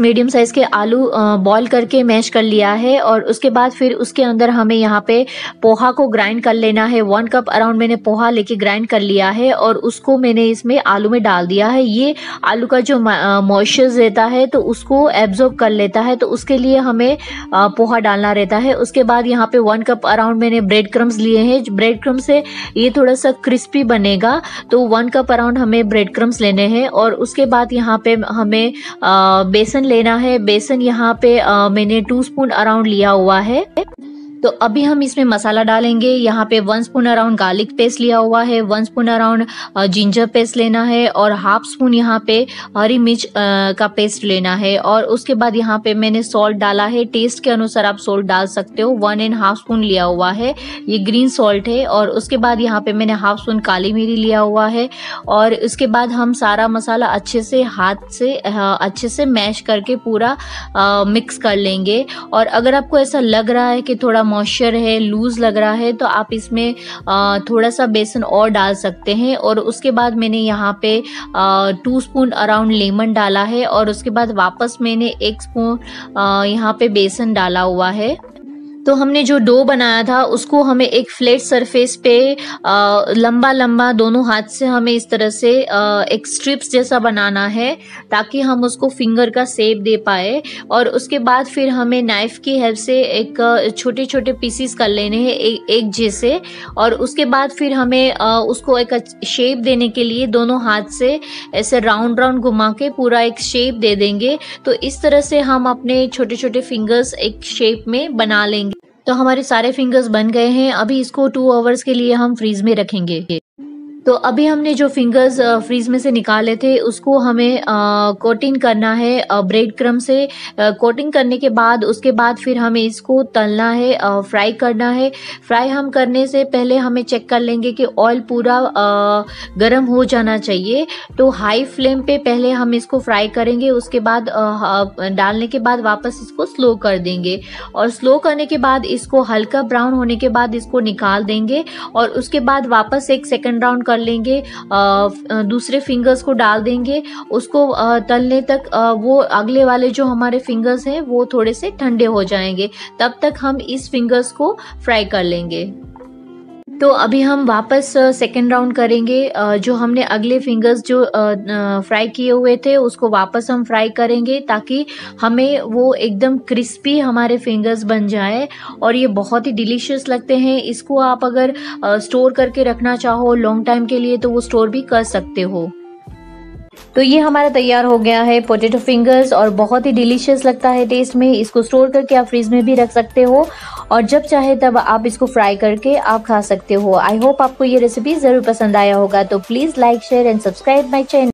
Medium size के आलू boil करके मैश कर लिया है और उसके बाद फिर उसके अंदर हमें यहाँ पे पोहा को ग्राइंड कर लेना है। वन कप अराउंड मैंने पोहा लेके ग्राइंड कर लिया है और उसको मैंने इसमें आलू में डाल दिया है। ये आलू का जो मॉइस्चर रहता है तो उसको एब्जॉर्ब कर लेता है तो उसके लिए हमें पोहा डालना रहता है। उसके बाद यहाँ पे वन कप अराउंड मैंने ब्रेड क्रम्स लिए हैं। ब्रेड क्रम्स से ये थोड़ा सा क्रिस्पी बनेगा तो वन कप अराउंड हमें ब्रेड क्रम्स लेने हैं और उसके बाद यहाँ पे हमें बेसन लेना है। बेसन यहाँ पे मैंने टू स्पून अराउंड लिया हुआ है। तो अभी हम इसमें मसाला डालेंगे। यहाँ पे one spoon around garlic paste लिया हुआ है one spoon around ginger paste लेना है और हाफ़ स्पून यहाँ पे हरी मिर्च का पेस्ट लेना है। और उसके बाद यहाँ पे मैंने सॉल्ट डाला है। टेस्ट के अनुसार आप सॉल्ट डाल सकते हो। वन एंड हाफ़ स्पून लिया हुआ है। ये ग्रीन सॉल्ट है और उसके बाद यहाँ पे मैंने हाफ़ स्पून काली मिरी लिया हुआ है। और उसके बाद हम सारा मसाला अच्छे से हाथ से अच्छे से मैश करके पूरा मिक्स कर लेंगे। और अगर आपको ऐसा लग रहा है कि थोड़ा मॉइस्चर है लूज़ लग रहा है तो आप इसमें थोड़ा सा बेसन और डाल सकते हैं और उसके बाद मैंने यहाँ पे टू स्पून अराउंड लेमन डाला है और उसके बाद वापस मैंने एक स्पून यहाँ पे बेसन डाला हुआ है। तो हमने जो डो बनाया था उसको हमें एक फ्लैट सरफेस पे आ, लंबा लंबा दोनों हाथ से हमें इस तरह से आ, एक स्ट्रिप्स जैसा बनाना है ताकि हम उसको फिंगर का सेप दे पाए। और उसके बाद फिर हमें नाइफ की हेल्प से एक छोटे छोटे पीसीस कर लेने हैं एक, एक जैसे। और उसके बाद फिर हमें आ, उसको एक शेप देने के लिए दोनों हाथ से ऐसे राउंड राउंड घुमा के पूरा एक शेप दे देंगे। तो इस तरह से हम अपने छोटे छोटे फिंगर्स एक शेप में बना लेंगे। तो हमारे सारे फिंगर्स बन गए हैं। अभी इसको टू आवर्स के लिए हम फ्रीज में रखेंगे। तो अभी हमने जो फिंगर्स फ्रीज में से निकाले थे, उसको हमें कोटिंग करना है ब्रेड क्रम से। कोटिंग करने के बाद, उसके बाद फिर हमें इसको तलना है फ्राई करना है। फ्राई हम करने से पहले हमें चेक कर लेंगे कि ऑयल पूरा गर्म हो जाना चाहिए। तो हाई फ्लेम पे पहले हम इसको फ्राई करेंगे, उसके बाद डालने के बाद वापस इसको स्लो कर देंगे। और स्लो करने के बाद इसको हल्का ब्राउन होने के बाद इसको निकाल देंगे। और उसके बाद वापस एक सेकेंड राउंड कर कर लेंगे दूसरे फिंगर्स को डाल देंगे, उसको तलने तक वो अगले वाले जो हमारे फिंगर्स हैं, वो थोड़े से ठंडे हो जाएँगे। तब तक हम इस फिंगर्स को फ्राई कर लेंगे। तो अभी हम वापस सेकेंड राउंड करेंगे। जो हमने अगले फिंगर्स जो फ्राई किए हुए थे, उसको वापस हम फ्राई करेंगे ताकि हमें वो एकदम क्रिस्पी हमारे फिंगर्स बन जाए। और ये बहुत ही डिलीशियस लगते हैं। इसको आप अगर स्टोर करके रखना चाहो लॉन्ग टाइम के लिए तो वो स्टोर भी कर सकते हो। तो ये हमारा तैयार हो गया है पोटेटो फिंगर्स और बहुत ही डिलीशियस लगता है टेस्ट में। इसको स्टोर करके आप फ्रिज में भी रख सकते हो। और जब चाहे तब आप इसको फ्राई करके आप खा सकते हो। आई होप आपको ये रेसिपी ज़रूर पसंद आया होगा। तो please like share and subscribe my channel